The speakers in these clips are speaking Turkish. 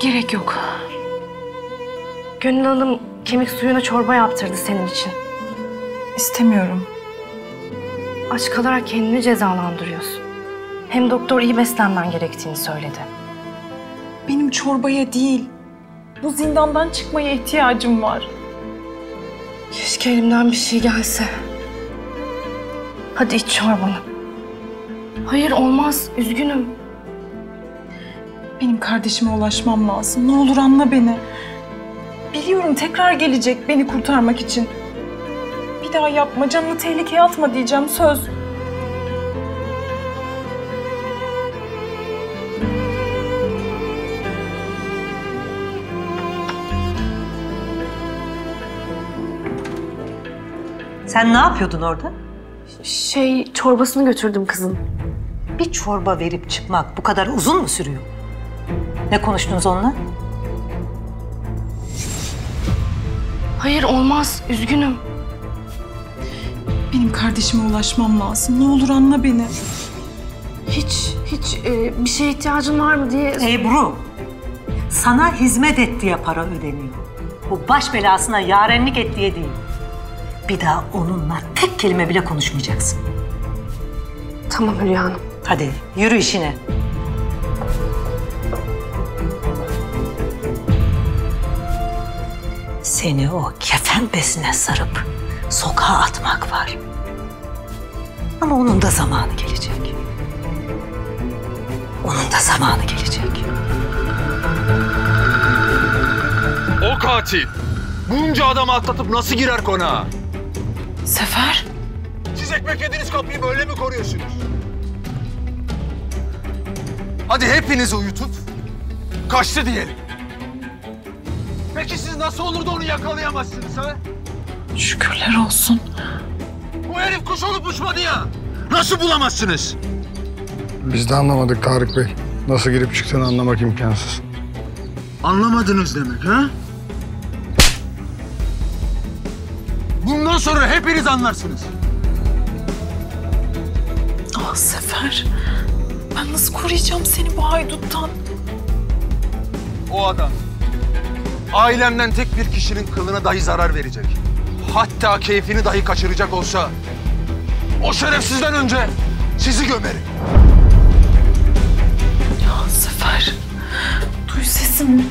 Gerek yok. Gönül Hanım kemik suyuna çorba yaptırdı senin için. İstemiyorum. Aç kalarak kendini cezalandırıyorsun. Hem doktor iyi beslenmen gerektiğini söyledi. Benim çorbaya değil, bu zindandan çıkmaya ihtiyacım var. Keşke elimden bir şey gelse. Hadi iç çorbanı. Hayır olmaz, üzgünüm. Benim kardeşime ulaşmam lazım. Ne olur anla beni. Biliyorum tekrar gelecek beni kurtarmak için. Bir daha yapma, canını tehlikeye atma diyeceğim söz. Sen ne yapıyordun orada? Şey, çorbasını götürdüm kızın. Bir çorba verip çıkmak bu kadar uzun mu sürüyor? Ne konuştunuz onunla? Hayır olmaz, üzgünüm. Benim kardeşime ulaşmam lazım. Ne olur anla beni. Hiç, hiç e, bir şeye ihtiyacın var mı diye... Ebru, sana hizmet et diye para ödeniyor. Bu baş belasına yarenlik et diye değil. Bir daha onunla tek kelime bile konuşmayacaksın. Tamam Hülya Hanım. Hadi yürü işine. Seni o kefen besine sarıp sokağa atmak var. Ama onun da zamanı gelecek. Onun da zamanı gelecek. O katil bunca adamı atlatıp nasıl girer konağa? Sefer, Siz ekmek yediğiniz kapıyı böyle mi koruyorsunuz? Hadi hepinizi uyutup kaçtı diyelim. Peki siz nasıl olur da onu yakalayamazsınız ha? şükürler olsun. Bu herif kuş olup uçmadı ya. Nasıl bulamazsınız? Biz de anlamadık Tarık Bey. Nasıl girip çıktığını anlamak imkansız. Anlamadınız demek ha? Bundan sonra hepiniz anlarsınız. Ah Sefer, ben nasıl koruyacağım seni bu hayduttan? O adam ailemden tek bir kişinin kılına dahi zarar verecek. Hatta keyfini dahi kaçıracak olsa o şerefsizden önce sizi gömerim. Ya Sefer, duy sesimi.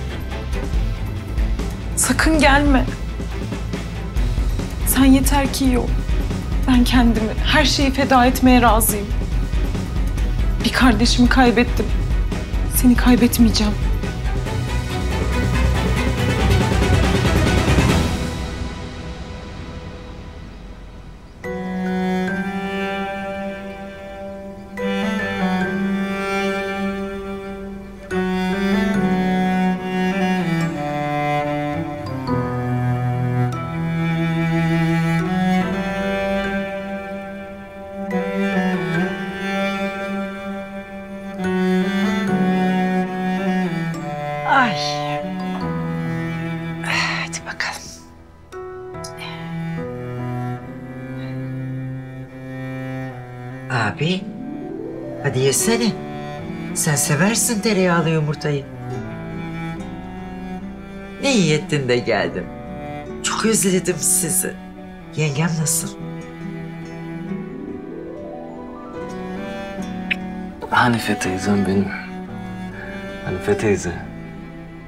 Sakın gelme. Sen yeter ki iyi ol. Ben kendimi, her şeyi feda etmeye razıyım. Bir kardeşimi kaybettim. Seni kaybetmeyeceğim. Ay. Hadi bakalım. Abi, hadi yesene. Sen seversin tereyağlı yumurtayı. Ne iyi ettin de geldin. Çok özledim sizi. Yengem nasıl? Hanife teyzem benim. Hanife teyze.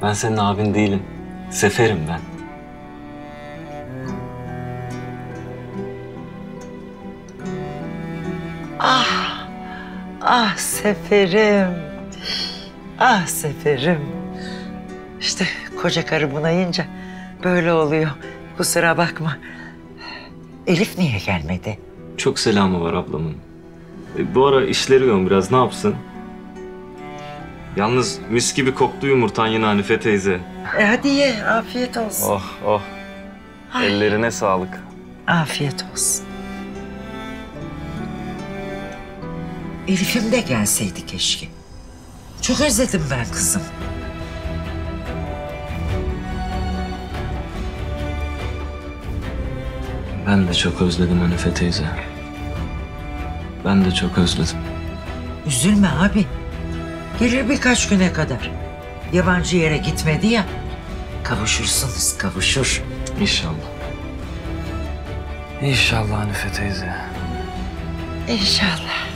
Ben senin abin değilim. Seferim ben. Ah, ah seferim. Ah seferim. İşte koca karı bunayınca böyle oluyor. Kusura bakma. Elif niye gelmedi? Çok selamı var ablamın. E, bu ara işleri yoğun biraz ne yapsın? Yalnız mis gibi koktu yumurtan yine Hanife teyze. E hadi ye, afiyet olsun. Oh oh. Ellerine sağlık. Afiyet olsun. Elif'im de gelseydi keşke. Çok özledim ben kızım. Ben de çok özledim Hanife teyze. Ben de çok özledim. Üzülme abi. Gelir birkaç güne kadar. Yabancı yere gitmedi ya. Kavuşursunuz, kavuşur. İnşallah. İnşallah Hanife teyze. İnşallah.